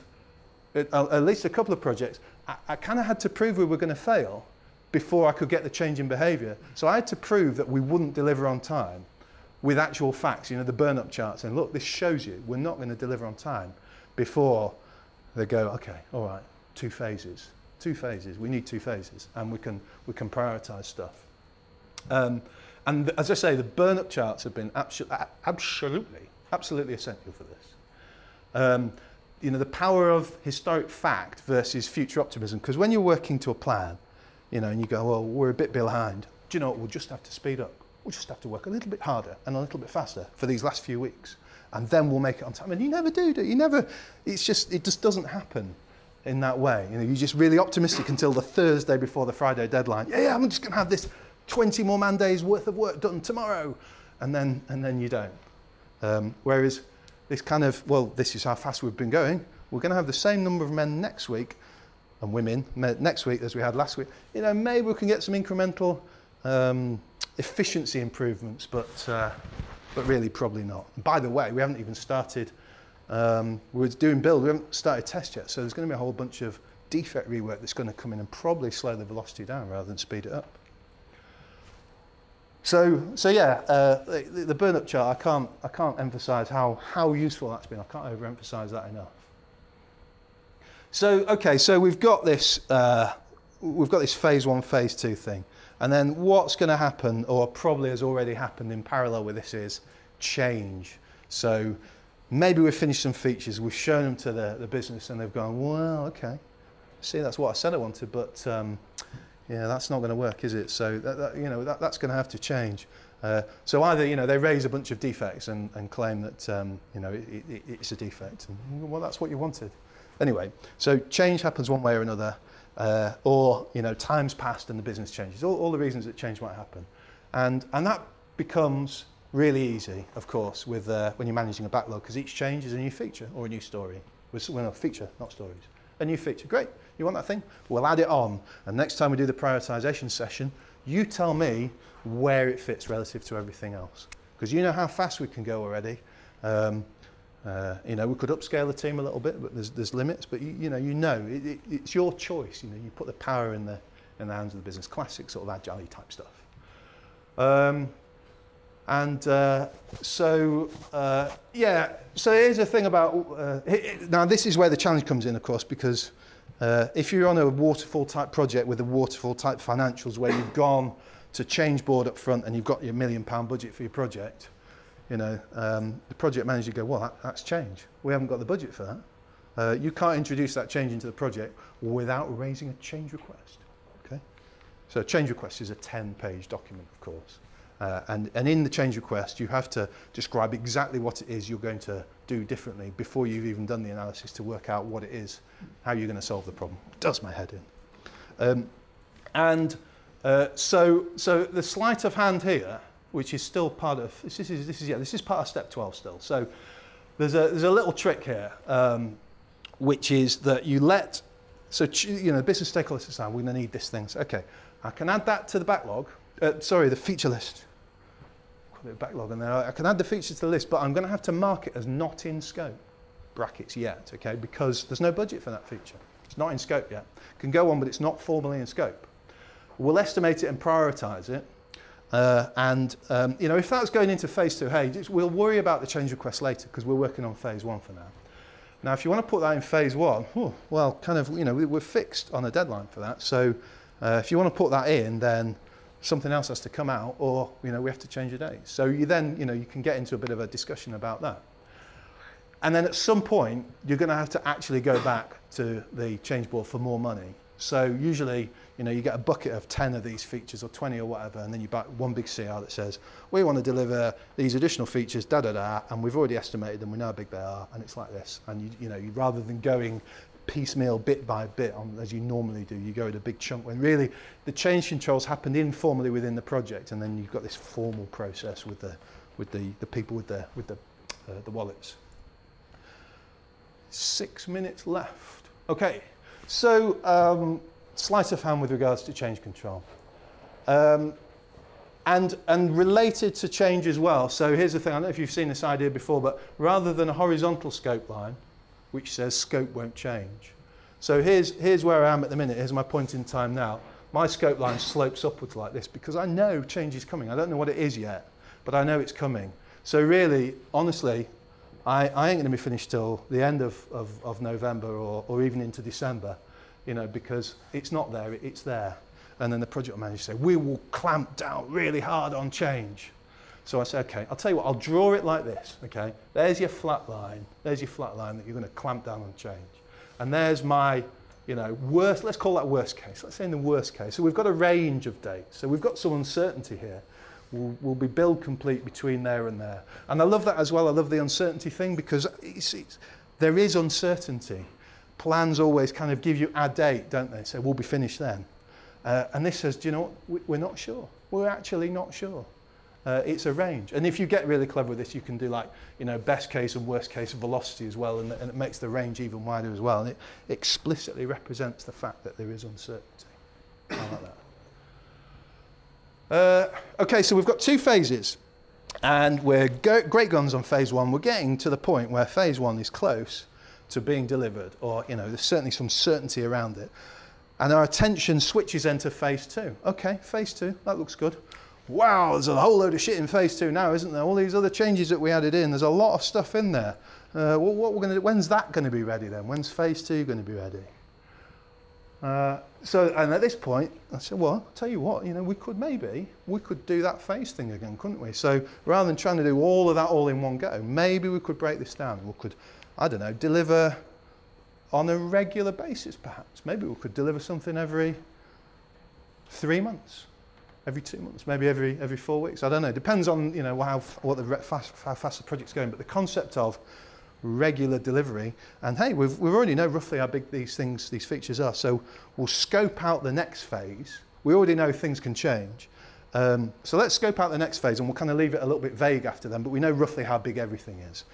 at, uh, at least a couple of projects. I, I kind of had to prove we were going to fail before I could get the change in behavior. So I had to prove that we wouldn't deliver on time with actual facts, you know, the burn up charts, and look, this shows you we're not going to deliver on time before they go, okay, all right, two phases, two phases, we need two phases, and we can, we can prioritize stuff. Um, and as I say, the burn up charts have been absolutely, absolutely, absolutely essential for this. Um, you know, the power of historic fact versus future optimism, because when you're working to a plan, you know, and you go, well, we're a bit behind, do you know what, we'll just have to speed up we'll just have to work a little bit harder and a little bit faster for these last few weeks. And then we'll make it on time. And you never do, do you? Never, it's just, it just doesn't happen in that way. You know, you're just really optimistic until the Thursday before the Friday deadline. Yeah, yeah, I'm just going to have this 20 more man days worth of work done tomorrow. And then, and then you don't. Um, whereas this kind of, well, this is how fast we've been going. We're going to have the same number of men next week and women next week as we had last week. You know, maybe we can get some incremental um, efficiency improvements, but, uh, but really probably not. By the way, we haven't even started, um, we're doing build, we haven't started test yet, so there's going to be a whole bunch of defect rework that's going to come in and probably slow the velocity down rather than speed it up. So, so yeah, uh, the, the burn-up chart, I can't, I can't emphasize how, how useful that's been. I can't overemphasize that enough. So, okay, so we've got this, uh, we've got this phase one, phase two thing. And then what's going to happen, or probably has already happened in parallel with this, is change. So Maybe we've finished some features, we've shown them to the, the business, and they've gone, well, okay. See, that's what I said I wanted, but um, yeah, that's not going to work, is it? So, that, that, you know, that, that's going to have to change. Uh, so either, you know, they raise a bunch of defects and, and claim that, um, you know, it, it, it's a defect. And, well, that's what you wanted. Anyway, so change happens one way or another, uh, or, you know, time's passed and the business changes. All, all the reasons that change might happen. And, and that becomes really easy, of course, with uh, when you're managing a backlog because each change is a new feature or a new story. Well, no, feature, not stories. A new feature, great. You want that thing? We'll add it on. And next time we do the prioritization session, you tell me where it fits relative to everything else. Because you know how fast we can go already. Um, uh, you know, we could upscale the team a little bit, but there's, there's limits. But you, you know, you know, it, it, it's your choice. You know, you put the power in the in the hands of the business. Classic sort of agile type stuff. Um, and uh, so, uh, yeah, so here's the thing about, uh, now this is where the challenge comes in, of course, because uh, if you're on a waterfall type project with a waterfall type financials where you've gone to change board up front and you've got your million pound budget for your project, you know, um, the project manager go, well, that, that's change. We haven't got the budget for that. Uh, you can't introduce that change into the project without raising a change request. Okay? So a change request is a 10 page document, of course. Uh, and, and in the change request, you have to describe exactly what it is you're going to do differently before you've even done the analysis to work out what it is, how you're going to solve the problem. Does my head in. Um, and uh, so, so the sleight of hand here, which is still part of, this is, this is, yeah, this is part of step 12 still. So there's a, there's a little trick here, um, which is that you let, so, you know, business stakeholders decide, we're going to need this thing. So, okay, I can add that to the backlog, uh, sorry, the feature list bit backlog in there. I can add the features to the list, but I'm going to have to mark it as not in scope, brackets yet, okay, because there's no budget for that feature. It's not in scope yet. It can go on, but it's not formally in scope. We'll estimate it and prioritize it. Uh, and, um, you know, if that's going into phase two, hey, we'll worry about the change request later because we're working on phase one for now. Now, if you want to put that in phase one, oh, well, kind of, you know, we're fixed on a deadline for that. So uh, if you want to put that in, then something else has to come out or you know we have to change the date. So you then you know you can get into a bit of a discussion about that. And then at some point you're going to have to actually go back to the change board for more money. So usually you know you get a bucket of 10 of these features or 20 or whatever and then you back one big CR that says we want to deliver these additional features da da da and we've already estimated them we know how big they are and it's like this. And you, you know you, rather than going piecemeal bit by bit on, as you normally do. You go at a big chunk when really the change controls happened informally within the project and then you've got this formal process with the, with the, the people with the, with the, uh, the wallets. Six minutes left. Okay, so um, sleight of hand with regards to change control. Um, and, and related to change as well. So here's the thing, I don't know if you've seen this idea before, but rather than a horizontal scope line, which says scope won't change. So here's, here's where I am at the minute. Here's my point in time now. My scope line slopes upwards like this because I know change is coming. I don't know what it is yet, but I know it's coming. So really, honestly, I, I ain't going to be finished till the end of, of, of November or, or even into December, you know, because it's not there, it's there. And then the project manager say, we will clamp down really hard on change. So I said, okay, I'll tell you what, I'll draw it like this, okay? There's your flat line. There's your flat line that you're going to clamp down and change. And there's my, you know, worst, let's call that worst case. Let's say in the worst case. So we've got a range of dates. So we've got some uncertainty here. We'll, we'll be build complete between there and there. And I love that as well. I love the uncertainty thing because it's, it's, there is uncertainty. plans always kind of give you a date, don't they? So we'll be finished then. Uh, and this says, do you know what? We, we're not sure. We're actually not sure. Uh, it's a range. And if you get really clever with this, you can do like, you know, best case and worst case velocity as well, and, and it makes the range even wider as well. And it explicitly represents the fact that there is uncertainty. I like that. Uh, okay, so we've got two phases. And we're go- great guns on phase one. We're getting to the point where phase one is close to being delivered, or, you know, there's certainly some certainty around it. And our attention switches into phase two. Okay, phase two, that looks good wow, there's a whole load of shit in phase two now, isn't there? All these other changes that we added in, there's a lot of stuff in there. Uh, what, what we're to when's that going to be ready then? When's phase two going to be ready? Uh, so, and at this point, I said, well, I'll tell you what, you know, we could maybe, we could do that phase thing again, couldn't we? So rather than trying to do all of that all in one go, maybe we could break this down. We could, I don't know, deliver on a regular basis, perhaps. Maybe we could deliver something every three months every two months, maybe every every four weeks. I don't know. It Depends on you know how what the fast, how fast the project's going. But the concept of regular delivery, and hey, we've we already know roughly how big these things, these features are. So we'll scope out the next phase. We already know things can change. Um, so let's scope out the next phase, and we'll kind of leave it a little bit vague after then. But we know roughly how big everything is,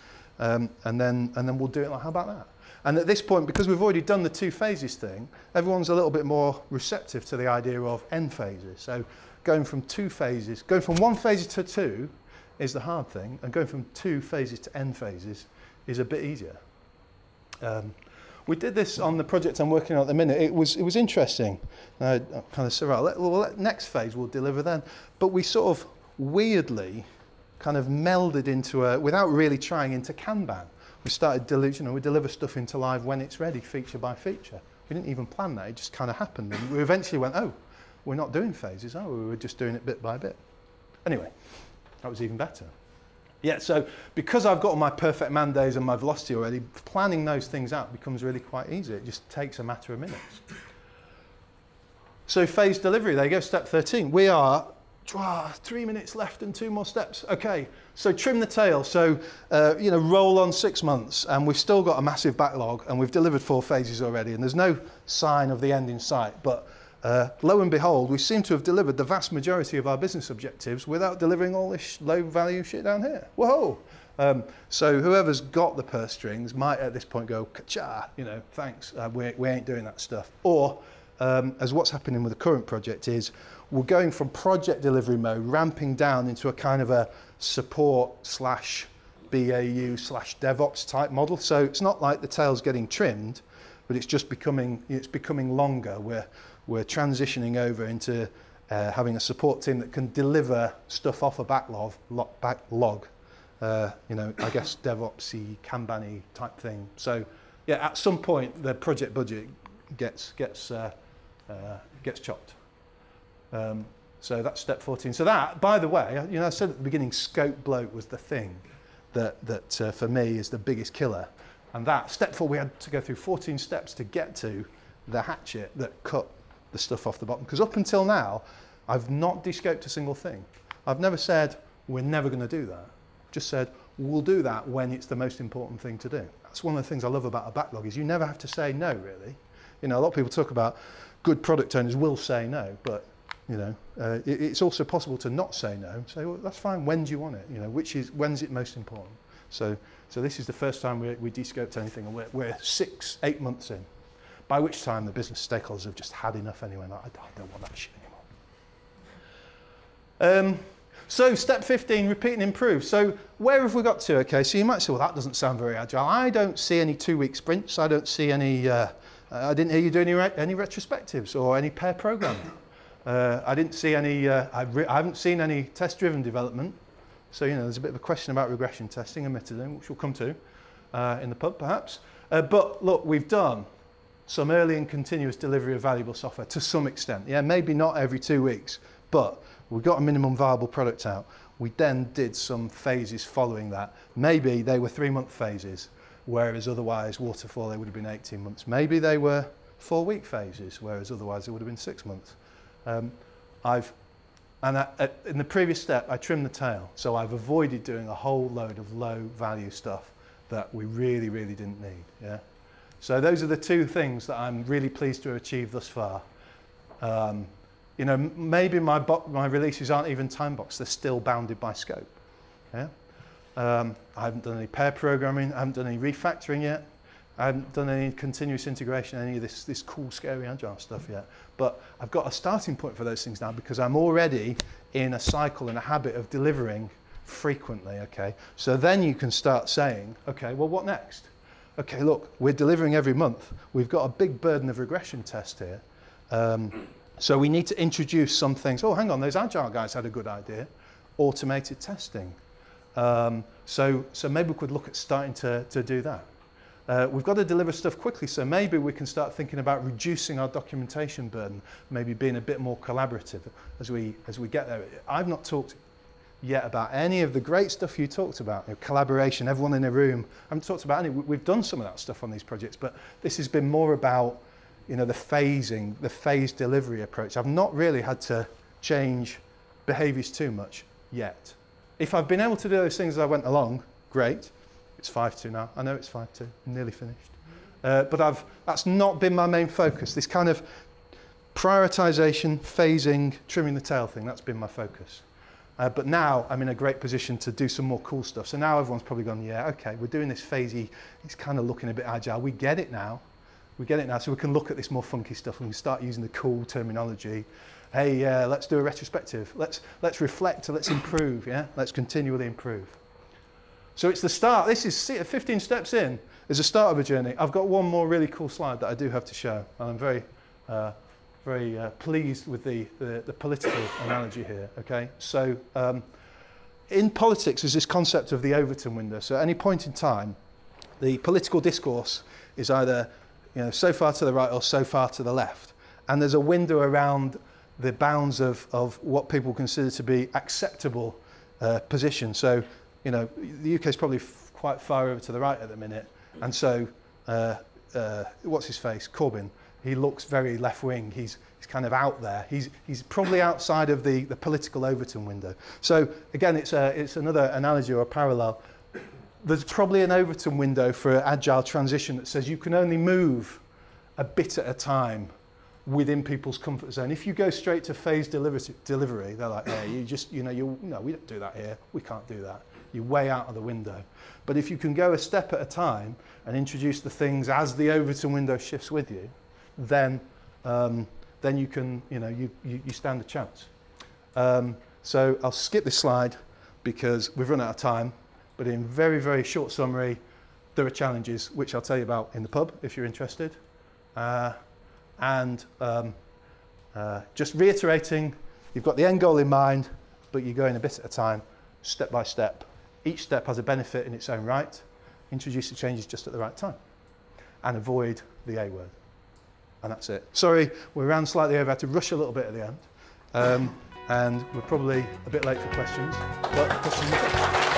um, and then and then we'll do it like how about that? And at this point, because we've already done the two phases thing, everyone's a little bit more receptive to the idea of end phases. So going from two phases, going from one phase to two is the hard thing, and going from two phases to end phases is a bit easier. Um, we did this on the project I'm working on at the minute. It was, it was interesting. Uh, kind of let, well, let, next phase we'll deliver then. But we sort of weirdly kind of melded into a, without really trying into Kanban. We started, deli- you know, we deliver stuff into live when it's ready, feature by feature. We didn't even plan that, it just kind of happened. And we eventually went, oh, we're not doing phases, are we? We were just doing it bit by bit. Anyway, that was even better. Yeah, so because I've got my perfect man days and my velocity already, planning those things out becomes really quite easy. It just takes a matter of minutes. So phase delivery, there you go, step 13. We are three minutes left and two more steps. Okay, so trim the tail. So, uh, you know, roll on six months and we've still got a massive backlog and we've delivered four phases already and there's no sign of the end in sight. But uh, lo and behold, we seem to have delivered the vast majority of our business objectives without delivering all this low value shit down here. Whoa! Um, so whoever's got the purse strings might at this point go, cha, you know, thanks, uh, we, we ain't doing that stuff. Or, um, as what's happening with the current project is, we're going from project delivery mode, ramping down into a kind of a support slash BAU slash DevOps type model. So it's not like the tail's getting trimmed, but it's just becoming, it's becoming longer. We're, we're transitioning over into uh, having a support team that can deliver stuff off a backlog, backlog uh, you know, I guess DevOpsy, Kanban type thing. So, yeah, at some point the project budget gets gets uh, uh, gets chopped. Um, so that's step 14. So that, by the way, you know, I said at the beginning, scope bloat was the thing that that uh, for me is the biggest killer. And that step four, we had to go through 14 steps to get to the hatchet that cut the stuff off the bottom. Because up until now, I've not descoped a single thing. I've never said, we're never going to do that. Just said, we'll do that when it's the most important thing to do. That's one of the things I love about a backlog is you never have to say no, really. You know, a lot of people talk about good product owners will say no, but you know, uh, it, it's also possible to not say no. Say, well, that's fine. When do you want it? You know, which is when's it most important? So, so this is the first time we, we descoped anything, and we're, we're six, eight months in. By which time the business stakeholders have just had enough anyway. Like, I don't want that shit anymore. Um, so step 15, repeat and improve. So where have we got to? Okay, so you might say, well, that doesn't sound very agile. I don't see any two-week sprints. I don't see any, uh, I didn't hear you do any, re any retrospectives or any pair programming. Uh, I didn't see any, uh, I, I haven't seen any test-driven development. So, you know, there's a bit of a question about regression testing, admittedly, which we'll come to uh, in the pub, perhaps. Uh, but look, we've done some early and continuous delivery of valuable software to some extent. Yeah, maybe not every two weeks, but we got a minimum viable product out. We then did some phases following that. Maybe they were three month phases, whereas otherwise waterfall they would have been 18 months. Maybe they were four week phases, whereas otherwise it would have been six months. Um, I've, and I, at, in the previous step, I trimmed the tail. So I've avoided doing a whole load of low value stuff that we really, really didn't need. Yeah. So those are the two things that I'm really pleased to have achieved thus far. Um, you know, maybe my, my releases aren't even time boxed, they're still bounded by scope. Yeah? Um, I haven't done any pair programming, I haven't done any refactoring yet, I haven't done any continuous integration, any of this, this cool, scary agile stuff yet. But I've got a starting point for those things now because I'm already in a cycle and a habit of delivering frequently, okay? So then you can start saying, okay, well, what next? Okay, look, we're delivering every month. We've got a big burden of regression test here. Um, so we need to introduce some things. Oh, hang on, those agile guys had a good idea. Automated testing. Um, so, so maybe we could look at starting to, to do that. Uh, we've got to deliver stuff quickly, so maybe we can start thinking about reducing our documentation burden, maybe being a bit more collaborative as we, as we get there. I've not talked yet about any of the great stuff you talked about, collaboration, everyone in a room. I haven't talked about any. We've done some of that stuff on these projects, but this has been more about you know, the phasing, the phase delivery approach. I've not really had to change behaviors too much yet. If I've been able to do those things as I went along, great. It's 5-2 now. I know it's 5-2. I'm nearly finished. Uh, but I've, that's not been my main focus. This kind of prioritization, phasing, trimming the tail thing, that's been my focus. Uh, but now I'm in a great position to do some more cool stuff. So now everyone's probably gone, yeah, okay, we're doing this phasey, it's kind of looking a bit agile. We get it now. We get it now. So we can look at this more funky stuff and we start using the cool terminology. Hey, uh, let's do a retrospective. Let's, let's reflect, let's improve, yeah? Let's continually improve. So it's the start. This is 15 steps in. Is the start of a journey. I've got one more really cool slide that I do have to show. And I'm very, uh, very uh, pleased with the, the, the political analogy here, okay? So um, in politics is this concept of the Overton window. So at any point in time, the political discourse is either you know, so far to the right or so far to the left. And there's a window around the bounds of, of what people consider to be acceptable uh, positions. So, you know, the UK is probably quite far over to the right at the minute. And so, uh, uh, what's his face? Corbyn He looks very left wing. He's, he's kind of out there. He's, he's probably outside of the, the political Overton window. So, again, it's, a, it's another analogy or a parallel there's probably an Overton window for agile transition that says you can only move a bit at a time within people's comfort zone. If you go straight to phase delivery, they're like, yeah, you just, you know, you, no, we don't do that here. We can't do that. You're way out of the window. But if you can go a step at a time and introduce the things as the Overton window shifts with you, then, um, then you can, you know, you, you, you stand a chance. Um, so I'll skip this slide because we've run out of time. But in very, very short summary, there are challenges which I'll tell you about in the pub if you're interested. Uh, and um, uh, just reiterating, you've got the end goal in mind, but you're going a bit at a time, step by step. Each step has a benefit in its own right. Introduce the changes just at the right time. And avoid the A word. and that's it. Sorry, we ran slightly over, I had to rush a little bit at the end. Um, and we're probably a bit late for questions, but questions.